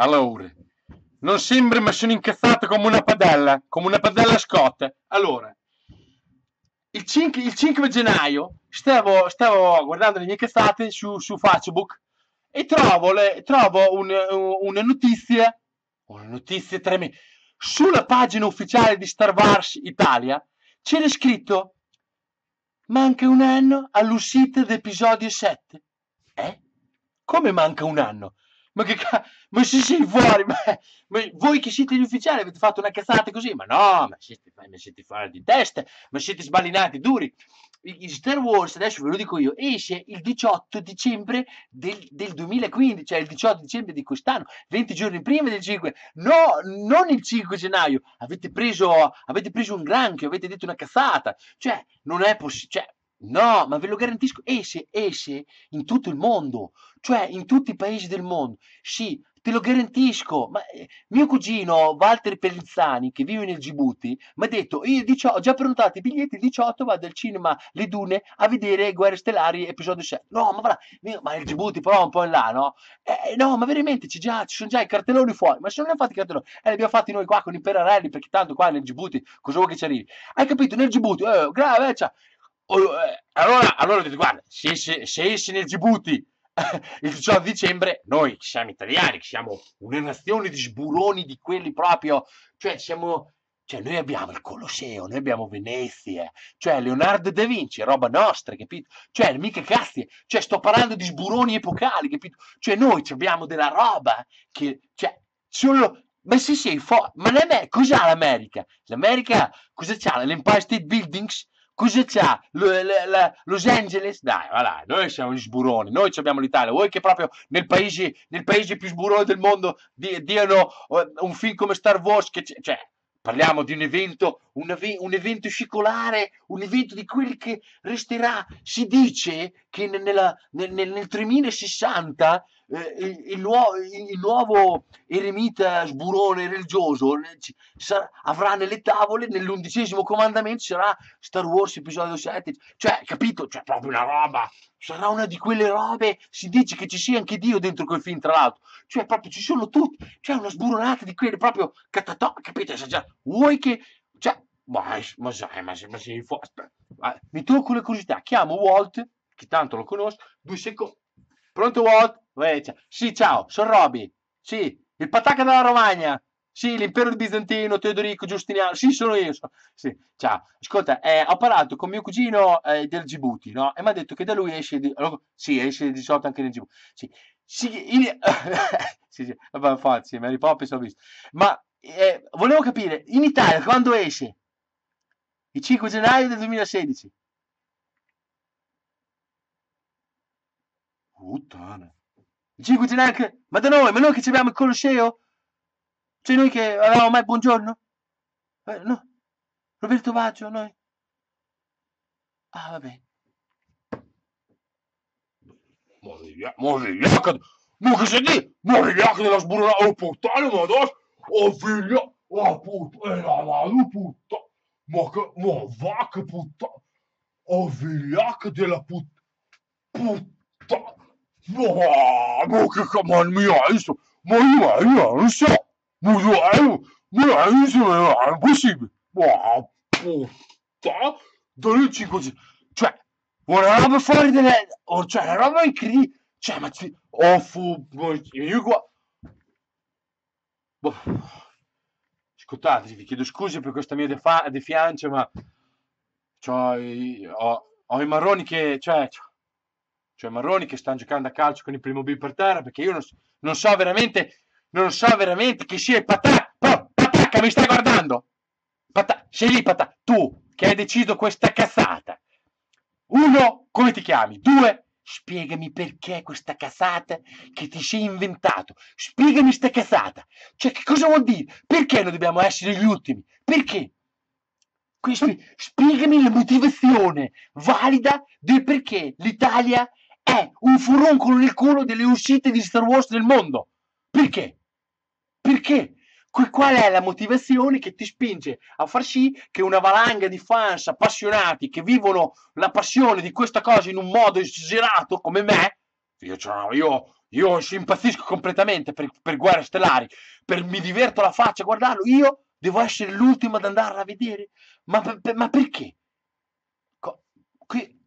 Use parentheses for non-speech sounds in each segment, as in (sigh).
Allora, non sembra, ma sono incazzato come una padella, come una padella scotta. Allora, il 5, il 5 gennaio stavo, stavo, guardando le mie cazzate su, su Facebook e trovo, le, trovo un, un, una notizia, una notizia tremenda. Sulla pagina ufficiale di Star Wars Italia c'era scritto manca un anno all'uscita dell'episodio 7. Eh? Come manca un anno? Ma che cazzo? Ma se sei fuori, (laughs) ma, ma, voi che siete gli ufficiali avete fatto una cazzata così? Ma no, ma siete, ma siete fuori di testa, ma siete sballinati duri. Star Wars, adesso ve lo dico io, esce il 18 dicembre del, del 2015, cioè il 18 dicembre di quest'anno, 20 giorni prima del 5. No, non il 5 gennaio. Avete preso, avete preso un granchio, avete detto una cazzata. Cioè, non è possibile. Cioè, No, ma ve lo garantisco, esce, esce in tutto il mondo, cioè in tutti i paesi del mondo. Sì, te lo garantisco. Ma eh, mio cugino Walter Pellizzani, che vive nel Djibouti, mi ha detto: Io ho già prenotato i biglietti il 18, vado al cinema Le Dune a vedere Guerre Stellari episodio 6. No, ma va, ma il Djibouti però un po' in là, no? Eh, no, ma veramente già, ci sono già i cartelloni fuori. Ma se non li hanno fatti i cartelloni, eh, li abbiamo fatti noi qua con i perarelli, perché tanto qua nel Djibouti cosa vuoi che ci arrivi? Hai capito? Nel Djibouti, eh, grave, cioè, eh, allora, allora dite, guarda, se, esce nel Djibouti (laughs) il 18 dicembre, noi siamo italiani, siamo una nazione di sburoni di quelli proprio, cioè siamo, cioè noi abbiamo il Colosseo, noi abbiamo Venezia, cioè Leonardo da Vinci, roba nostra, capito? Cioè mica cazzi, cioè sto parlando di sburoni epocali, capito? Cioè noi abbiamo della roba che, cioè, solo... Ma sì, sì, fo- ma cos'ha l'America? L'America cosa c'ha? L'Empire State Buildings? Cosa c'ha? Los Angeles? Dai, va noi siamo gli sburoni, noi abbiamo l'Italia. Vuoi che proprio nel paese, nel paese più sburone del mondo diano eh, un film come Star Wars? Che cioè, Parliamo di un evento, un, un, evento scicolare, un evento di quelli che resterà. Si dice che nella, nel, nel, 3060 eh, il, il, nuovo, il, nuovo eremita sburone religioso sarà, avrà nelle tavole, nell'undicesimo comandamento, sarà Star Wars episodio 7. Cioè, capito? Cioè, proprio una roba sarà una di quelle robe, si dice che ci sia anche Dio dentro quel film, tra l'altro, cioè proprio ci sono tutti, cioè una sburonata di quelle proprio catatò, capite? Cioè, vuoi che, cioè, ma, ma sai, ma, ma sei forte. Mi tocco le curiosità, chiamo Walt, che tanto lo conosco, due secondi. Pronto Walt? Sì, ciao, sono Roby. Sì, il patacca della Romagna. Sì, l'impero bizantino, Teodorico, Giustiniano, sì, sono io. So. Sì, ciao. Ascolta, eh, ho parlato con mio cugino eh, del Djibouti, no? E mi ha detto che da lui esce di... Sì, esce di solito anche nel Djibouti. Sì, sì, in... (laughs) sì, sì, vabbè, infatti, Mary Poppins ho visto. Ma eh, volevo capire, in Italia quando esce? Il 5 gennaio del 2016. Puttana. Il 5 gennaio, ma da noi, ma noi che abbiamo il Colosseo? Cioè noi che avevamo mai buongiorno? Eh, no. Roberto Baggio, noi. Ah, vabbè. Ma vigliacca, ma che sei lì? Ma vigliacca della sburrata, oh puttana, ma dai, oh figlia, oh puttana, e la mano puttana, ma che, ma va che puttana, oh vigliacca della puttana, puttana, ma, ma che, ma il mio, ma io, io non so. Muraio, Muraio è impossibile. Ma puttana, dove 5 Cioè, una roba fuori delle... Cioè, una roba incredibile. Cioè, ma... Ci... Oh, fu... Io qua... Boh. Ascoltate, vi chiedo scusa per questa mia defa- defiancia, ma... Cioè, ho, ho i marroni che... Cioè, cioè, marroni che stanno giocando a calcio con il primo B per terra, perché io non, non so veramente non so veramente chi sia patà. Oh, patacca, mi stai guardando? Patà, sei lì, patà. Tu che hai deciso questa cazzata. Uno, come ti chiami? Due, spiegami perché questa cazzata che ti sei inventato. Spiegami questa cazzata. Cioè, che cosa vuol dire? Perché noi dobbiamo essere gli ultimi? Perché? Spiegami la motivazione valida del perché l'Italia è un furoncolo nel culo delle uscite di Star Wars nel mondo. Perché? Perché? Qual è la motivazione che ti spinge a far sì che una valanga di fans appassionati che vivono la passione di questa cosa in un modo esagerato come me, io, io, io ci impazzisco completamente per, per Guerre Stellari, per, mi diverto la faccia a guardarlo, io devo essere l'ultimo ad andarla a vedere? Ma, per, ma perché? Co- qui...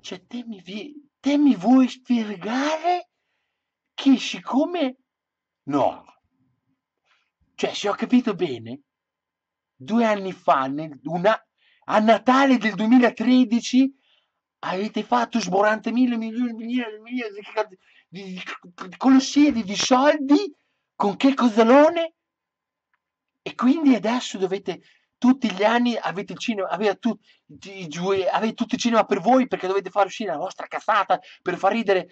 Cioè, te mi, vi... te mi vuoi spiegare che siccome... No. Cioè, se ho capito bene, due anni fa, nel, una, a Natale del 2013, avete fatto sborante mille milioni, milioni, milioni di, di, di colossidi di soldi con che cosalone e quindi adesso dovete tutti gli anni avete il cinema avete, tu, avete tutti il cinema per voi perché dovete far uscire la vostra cazzata per far ridere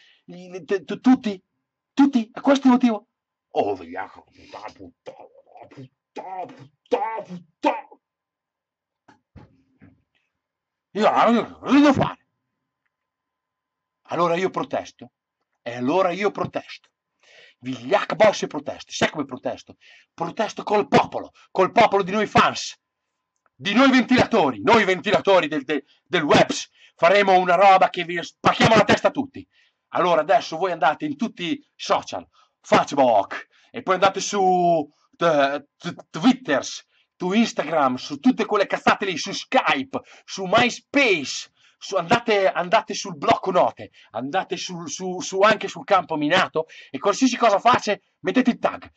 tutti tutti a questo motivo oh vigliacco puttana puttana puttana puttana puttana io cosa devo fare allora io protesto. E allora io protesto. Vigliacca Boss protesta. Sai come protesto? Protesto col popolo, col popolo di noi fans, di noi ventilatori, noi ventilatori del, del, del webs. Faremo una roba che vi spacchiamo la testa a tutti. Allora adesso voi andate in tutti i social, Facebook, e poi andate su Twitter, su Instagram, su tutte quelle cazzate lì, su Skype, su MySpace, su, andate, andate, sul blocco note, andate sul, su, su, anche sul campo minato e qualsiasi cosa face, mettete il tag.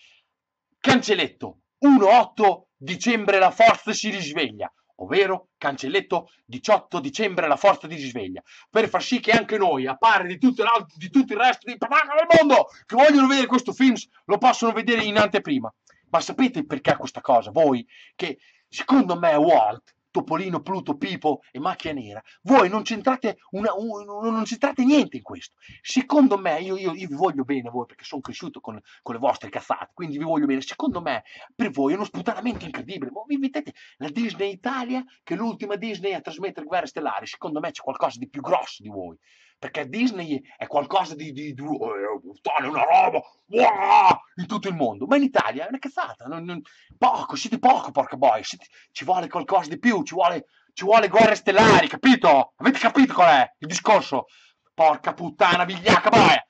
Cancelletto. 1-8 dicembre la forza si risveglia, ovvero cancelletto 18 dicembre la forza si risveglia, per far sì che anche noi, a pari di tutto, di tutto il resto di patacca del mondo, che vogliono vedere questo film, lo possono vedere in anteprima. Ma sapete perché questa cosa? Voi, che secondo me Walt Topolino, Pluto, Pipo e Macchia Nera, voi non c'entrate, una, un, non c'entrate niente in questo. Secondo me, io, io, io vi voglio bene a voi perché sono cresciuto con, con, le vostre cazzate, quindi vi voglio bene. Secondo me, per voi è uno sputanamento incredibile. Ma vi vedete la Disney Italia, che è l'ultima Disney a trasmettere guerre stellari, secondo me c'è qualcosa di più grosso di voi perché Disney è qualcosa di, di, di è una roba wow, in tutto il mondo, ma in Italia è una cazzata, non, non, poco, siete poco, porca boia, siete, ci vuole qualcosa di più, ci vuole, ci vuole guerre stellari, capito? Avete capito qual è il discorso? Porca puttana, vigliacca boia!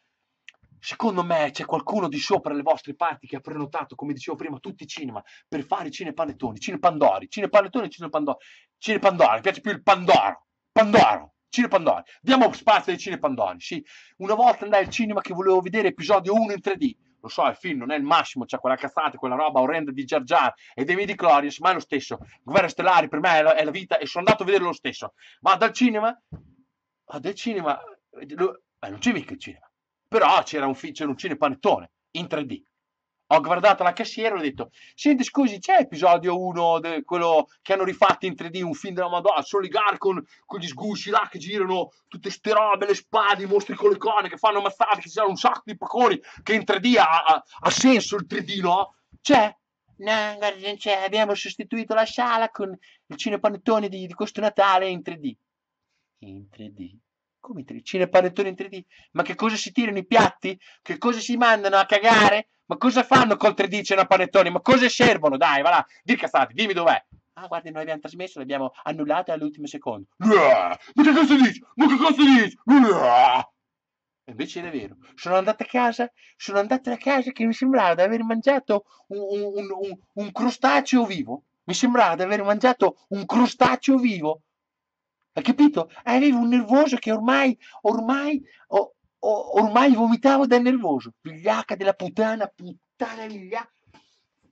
Secondo me c'è qualcuno di sopra le vostre parti che ha prenotato, come dicevo prima, tutti i cinema per fare i cinepanettoni, cinepandori, cinepanettoni e cinepandori. Cinepandori, mi piace più il pandoro, pandoro. Cine Pandori. Diamo spazio ai Cine Pandori. Sì, una volta andai al cinema che volevo vedere episodio 1 in 3D. Lo so, il film non è il massimo, c'è quella cazzata, quella roba orrenda di Jar Jar e dei Midi Glorious, ma è lo stesso. Guerre Stellari per me è la, è la, vita e sono andato a vedere lo stesso. Ma dal cinema, ah, dal cinema, eh, non c'è mica il cinema. Però c'era un, c'era un cinepanettone in 3D ho guardato la cassiera e ho detto senti scusi c'è episodio 1 de, quello che hanno rifatto in 3D un film della Madonna solo i gar con, con gli sgusci là che girano tutte ste robe le spade i mostri con le corne che fanno ammazzate che ci sono un sacco di pacconi che in 3D ha, ha, ha senso il 3D no? c'è? No, guarda, non c'è. Abbiamo sostituito la sala con il cinepanettone di, di questo Natale in 3D. In 3D? Come 3D? Cinepanettone in 3D? Ma che cosa si tirano i piatti? Che cosa si mandano a cagare? Ma cosa fanno col 3D cinepanettoni? Ma cosa servono? Dai, va là, di cazzate, dimmi dov'è. Ah, guardi, noi abbiamo trasmesso, l'abbiamo annullato all'ultimo secondo. Ma che cosa dici? Ma che cosa dici? E invece è vero. Sono andato a casa, sono andato a casa che mi sembrava di aver mangiato un, un, un, un crostaceo vivo. Mi sembrava di aver mangiato un crostaceo vivo. Hai capito? Avevo un nervoso che ormai, ormai, oh, ormai vomitavo da nervoso. Vigliacca della puttana, puttana vigliacca.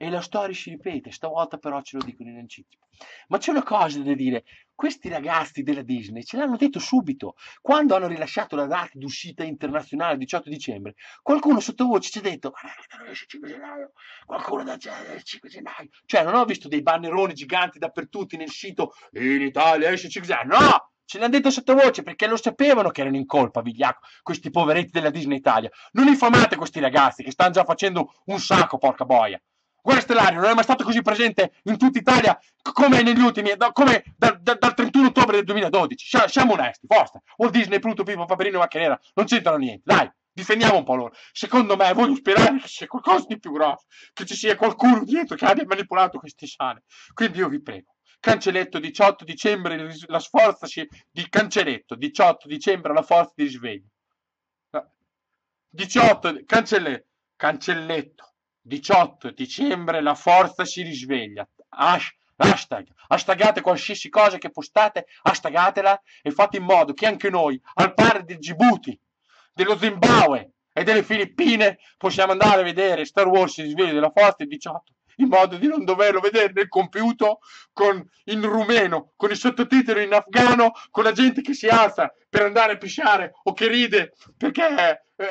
E la storia si ripete, stavolta però ce lo dicono in anticipo. Ma c'è una cosa da dire, questi ragazzi della Disney ce l'hanno detto subito, quando hanno rilasciato la data d'uscita internazionale, 18 dicembre, qualcuno sottovoce ci ha detto, guarda, esce 5 gennaio, qualcuno da 5 gennaio. Cioè non ho visto dei banneroni giganti dappertutto nel sito, in Italia esce 5 gennaio, no! Ce l'hanno detto sottovoce perché lo sapevano che erano in colpa, Vigliacco, questi poveretti della Disney Italia. Non infamate questi ragazzi che stanno già facendo un sacco, porca boia. Guerra Stellari non è mai stato così presente in tutta Italia come negli ultimi, come da, da, dal 31 ottobre del 2012. Siamo onesti, forza. Walt Disney, Pluto, Pippo, Paperino Macchia non c'entrano niente. Dai, difendiamo un po' loro. Secondo me, voglio sperare che sia qualcosa di più grosso, che ci sia qualcuno dietro che abbia manipolato queste sale. Quindi io vi prego, Cancelletto 18 dicembre la sforza di Cancelletto 18 dicembre la forza di risveglio 18, cancelle, cancelletto, 18 dicembre la forza si risveglia. Hash, hashtag, hashtagate qualsiasi cosa che postate, hashtagatela e fate in modo che anche noi, al pari del Djibouti, dello Zimbabwe e delle Filippine, possiamo andare a vedere Star Wars si risveglia della forza il 18 in modo di non doverlo vedere nel computer con, in rumeno, con i sottotitoli in afgano, con la gente che si alza per andare a pisciare o che ride perché, eh,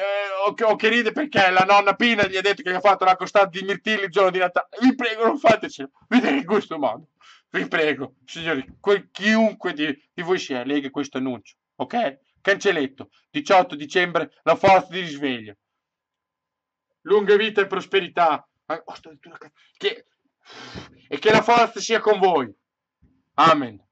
o, che, o, che, ride perché la nonna Pina gli ha detto che gli ha fatto la costata di mirtilli il giorno di Natale. Vi prego, non fatecelo. Vedete in questo modo. Vi prego, signori, quel, chiunque di, di voi sia, lega questo annuncio, ok? Cancelletto, 18 dicembre, la forza di risveglio. Lunga vita e prosperità che, e che la forza sia con voi. Amen.